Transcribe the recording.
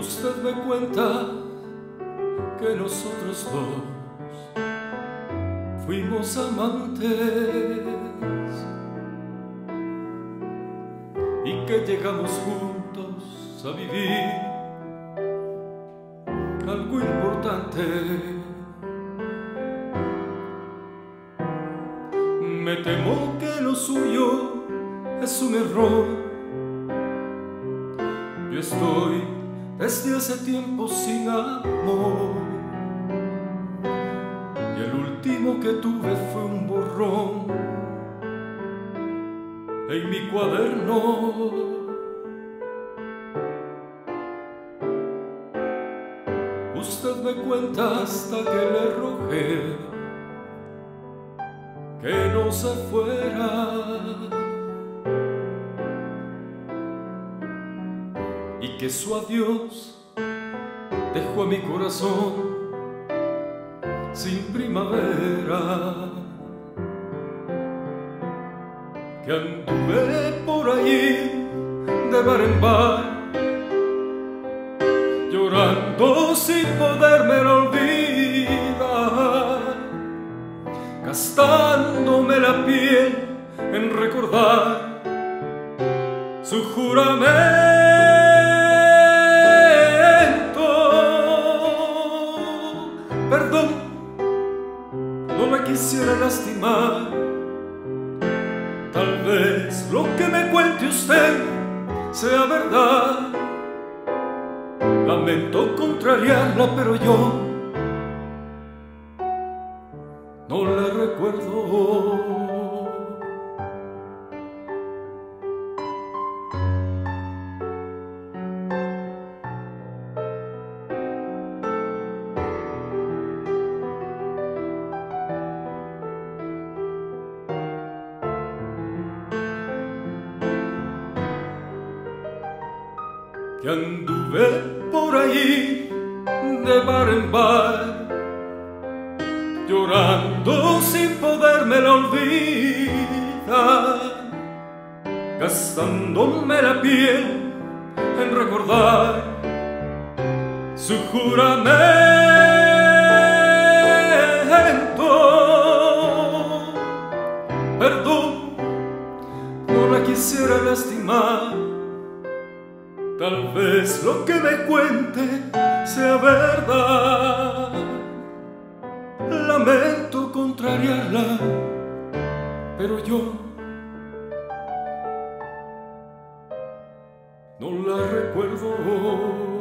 Usted me cuenta que nosotros dos fuimos amantes y que llegamos juntos a vivir algo importante. Me temo que lo suyo es un error. Yo estoy desde hace tiempo sin amor. Y el último que tuve fue un borrón en mi cuaderno. Usted me cuenta hasta que le rogué que no se fuera. Que su adiós dejó a mi corazón sin primavera. Que anduve por ahí de bar en bar llorando sin poderme olvidar, gastándome la piel en recordar su juramento. Tal vez lo que me cuente usted sea verdad. Lamento contrariarla, pero yo no la recuerdo. Que anduve por ahí de bar en bar, llorando sin poderme olvidar, gastándome la piel en recordar su juramento. Perdón, no la quisiera lastimar Tal vez lo que me cuente sea verdad. Lamento contrariarla, pero yo no la recuerdo.